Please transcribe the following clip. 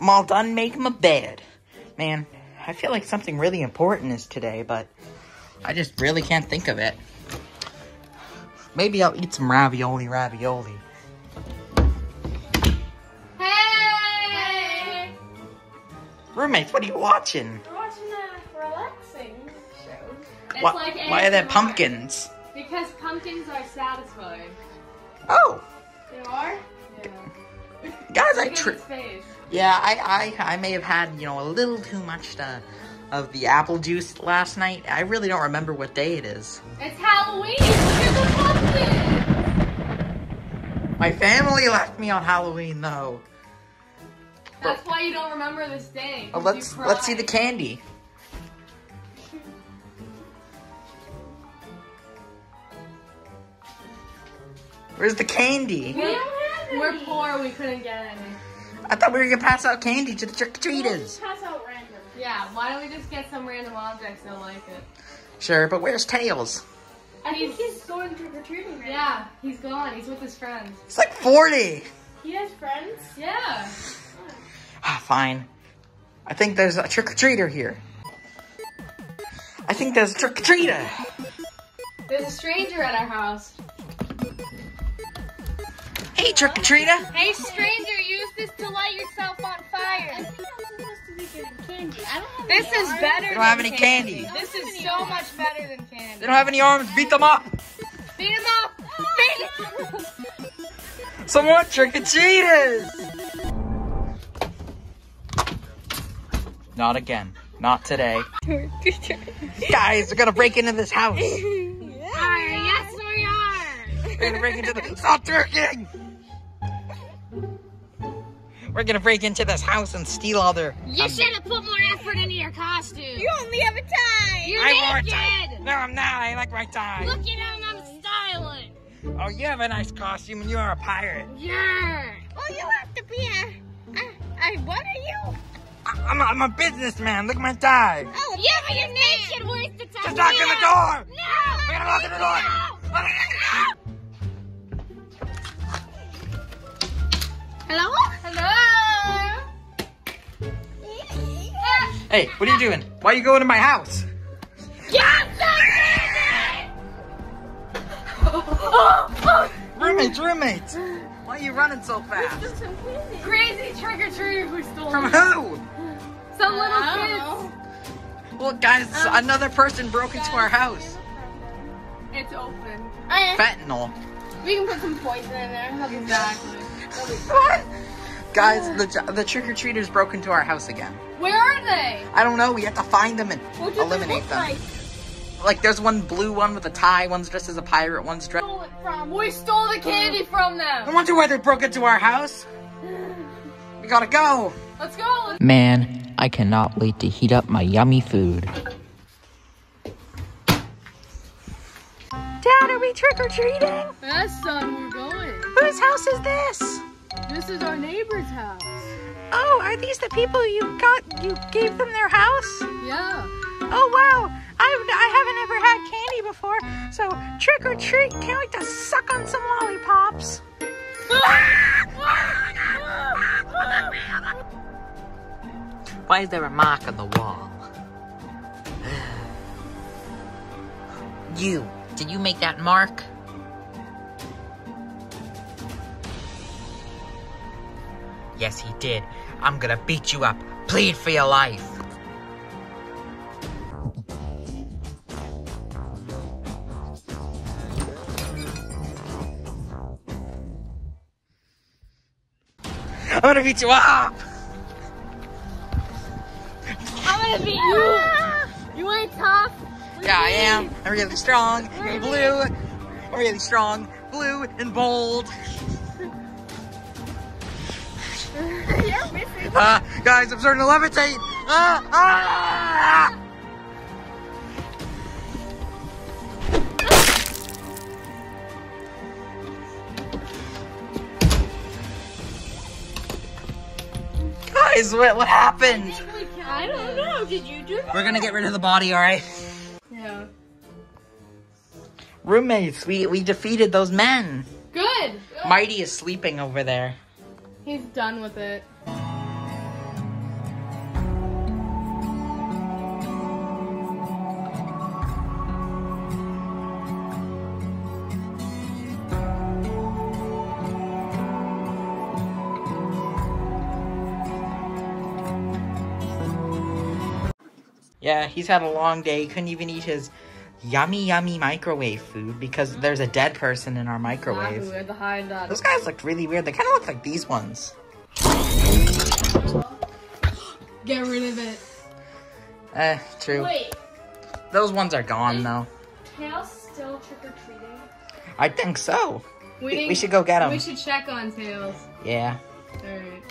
I'm all done making my bed. Man, I feel like something really important is today, but I just really can't think of it. Maybe I'll eat some ravioli ravioli. Hey! Roommates, what are you watching? We're watching a relaxing show. It's Why, like why are there pumpkins? Because pumpkins are satisfying. Oh, They are? Yeah. Guys, I tri- Yeah, I, I, I may have had, you know, a little too much to, of the apple juice last night. I really don't remember what day it is. It's Halloween! Look at the pumpkin! My family left me on Halloween, though. That's why you don't remember this day. Oh, let's let's see the candy. Where's the candy? We don't have any. We're poor, we couldn't get any. I thought we were gonna pass out candy to the trick or treaters. Pass out random. Yeah, why don't we just get some random objects they'll like it? Sure, but where's Tails? I think he's going trick or treating right Yeah, he's gone. He's with his friends. It's like 40. He has friends. Yeah. Ah, fine. I think there's a trick or treater here. I think there's a trick or treater. There's a stranger at our house. Hey, trick or treater. Hey, stranger, use this to light yourself on I fire. think I'm supposed to be getting candy. I don't have This any is arms. better. They don't have any candy. This is so much better than candy. They don't have any arms. Beat them up. Beat them up. Beat him. Some more trick or treaters. Not again. Not today. Guys, we're gonna break into this house. yes, we are. We're gonna break into the. Stop twerking! We're gonna break into this house and steal all their. You um, should have put more effort into your costume. You only have a tie. You're I wore a naked. tie. No, I'm not. I like my tie. Look at him. I'm styling. Oh, you have a nice costume and you are a pirate. Yeah. Well, you have to be a. a, a what are you? I- I'm a, I'm a businessman. Look at my tie. Oh, Yeah, but you're naked. Where's the top? Just knock on the door. No. We're gonna lock the door. hello. Hello. Hey, what are you doing? Why are you going to my house? Roommates, roommates. Why are you running so fast? Crazy trick or treater who stole From who? Some little I kids. Well, guys, another person broke into our house. It's open. Eh. Fentanyl. We can put some poison in there. Exactly. What? Guys, the the trick or treaters broke into our house again. Where are they? I don't know. We have to find them and What does it eliminate look them. like? Like, there's one blue one with a tie. One's dressed as a pirate. One's dressed. Stole it from. We stole the candy from them! I wonder why they broke into our house. We gotta go. Let's go. Man, I cannot wait to heat up my yummy food. Dad, are we trick or treating? Yes, son, we're going. Whose house is this? This is our neighbor's house. Oh, are these the people you got? You gave them their house? Yeah. Oh wow! I I haven't ever had candy before, so trick or treat! Can't wait to suck on some lollipops. Why is there a mark on the wall? you, did you make that mark? Yes, he did. I'm gonna beat you up. Plead for your life. I'm gonna beat you up! I'm gonna beat you. You ain't tough. Yeah, I am. I'm really strong and blue. I'm really strong, blue, and bold. Uh, guys, I'm starting to levitate. Ah, ah! Guys, what, what happened? I don't know. Did you do that? We're gonna get rid of the body, alright? Yeah. Roommates, we, we defeated those men. Good. Mighty is sleeping over there. He's done with it. Yeah, he's had a long day. He couldn't even eat his yummy, yummy microwave food because there's a dead person in our microwave. Wahoo, the high dog. Those guys looked really weird. They kind of look like these ones. Get rid of it. Eh, true. Wait, Those ones are gone though. Tails still trick or treating? I think so. We, we should go get them. We should check on Tails. Yeah. Alright.